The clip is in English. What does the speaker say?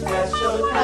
special